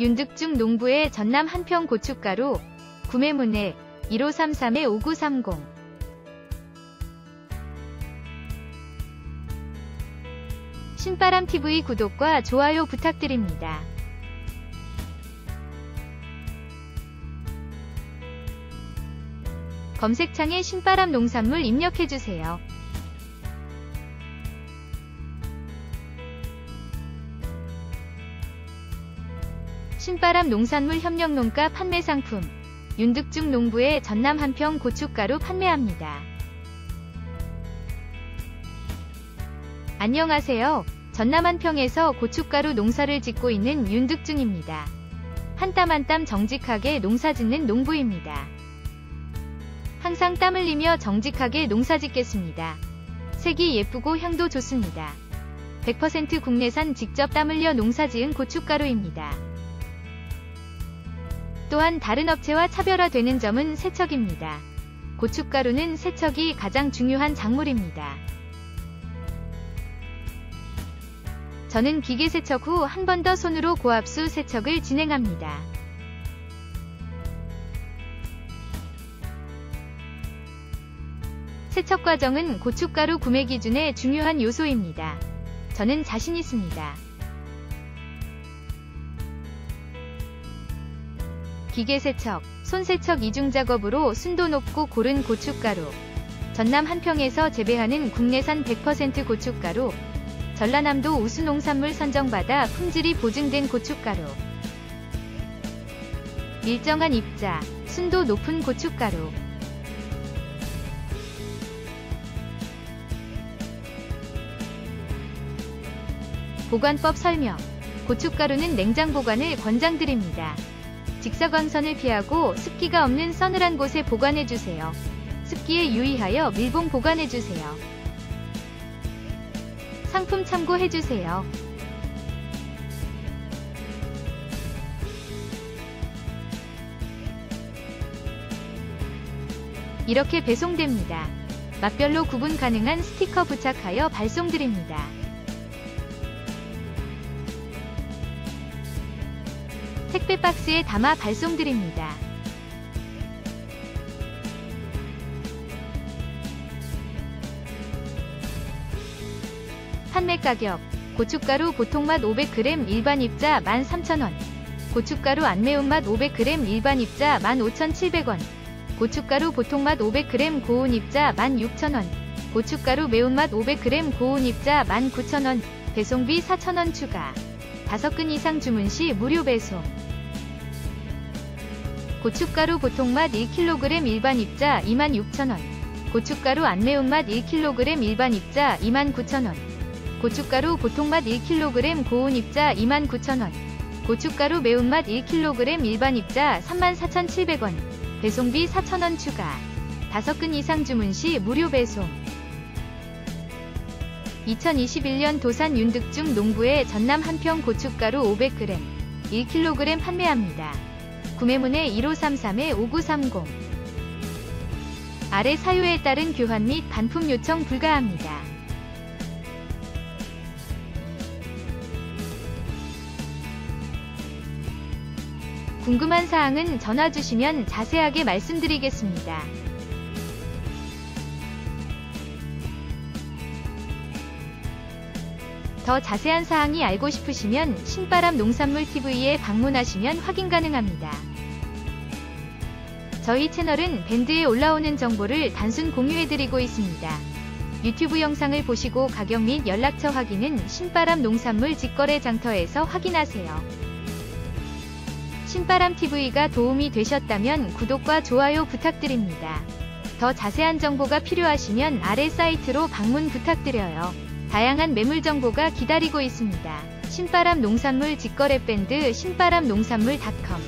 윤득중 농부의 전남 한평 고춧가루 구매문의 1533-5930 신바람TV 구독과 좋아요 부탁드립니다. 검색창에 신바람 농산물 입력해주세요. 신바람 농산물 협력농가 판매 상품 윤득중 농부의 전남 한평 고춧가루 판매합니다. 안녕하세요. 전남 한평에서 고춧가루 농사를 짓고 있는 윤득중입니다. 한땀 한 땀 정직하게 농사 짓는 농부입니다. 항상 땀 흘리며 정직하게 농사 짓겠습니다. 색이 예쁘고 향도 좋습니다. 100% 국내산 직접 땀 흘려 농사 지은 고춧가루입니다. 또한 다른 업체와 차별화되는 점은 세척입니다. 고춧가루는 세척이 가장 중요한 작물입니다. 저는 기계 세척 후 한 번 더 손으로 고압수 세척을 진행합니다. 세척 과정은 고춧가루 구매 기준의 중요한 요소입니다. 저는 자신 있습니다. 기계 세척, 손 세척 이중 작업으로 순도 높고 고른 고춧가루. 전남 한평에서 재배하는 국내산 100% 고춧가루. 전라남도 우수농산물 선정받아 품질이 보증된 고춧가루. 일정한 입자, 순도 높은 고춧가루. 보관법 설명. 고춧가루는 냉장 보관을 권장드립니다. 직사광선을 피하고 습기가 없는 서늘한 곳에 보관해주세요. 습기에 유의하여 밀봉 보관해주세요. 상품 참고해주세요. 이렇게 배송됩니다. 맛별로 구분 가능한 스티커 부착하여 발송드립니다. 택배 박스에 담아 발송드립니다. 판매 가격 고춧가루 보통맛 500g 일반 입자 13,000원. 고춧가루 안 매운맛 500g 일반 입자 15,700원. 고춧가루 보통맛 500g 고운 입자 16,000원. 고춧가루 매운맛 500g 고운 입자 19,000원. 배송비 4,000원 추가 5근 이상 주문 시 무료 배송 고춧가루 보통맛 1kg 일반 입자 26,000원. 고춧가루 안 매운맛 1kg 일반 입자 29,000원. 고춧가루 보통맛 1kg 고운 입자 29,000원. 고춧가루 매운맛 1kg 일반 입자 34,700원. 배송비 4,000원 추가. 5근 이상 주문 시 무료 배송. 2021년 도산 윤득중 농부의 전남 한평 고춧가루 500g, 1kg 판매합니다. 구매문의 1533-5930 아래 사유에 따른 교환 및 반품 요청 불가합니다. 궁금한 사항은 전화 주시면 자세하게 말씀드리겠습니다. 더 자세한 사항이 알고 싶으시면 신바람 농산물 TV에 방문하시면 확인 가능합니다. 저희 채널은 밴드에 올라오는 정보를 단순 공유해드리고 있습니다. 유튜브 영상을 보시고 가격 및 연락처 확인은 신바람 농산물 직거래 장터에서 확인하세요. 신바람 TV가 도움이 되셨다면 구독과 좋아요 부탁드립니다. 더 자세한 정보가 필요하시면 아래 사이트로 방문 부탁드려요. 다양한 매물 정보가 기다리고 있습니다. 신바람 농산물 직거래 밴드 신바람 농산물닷컴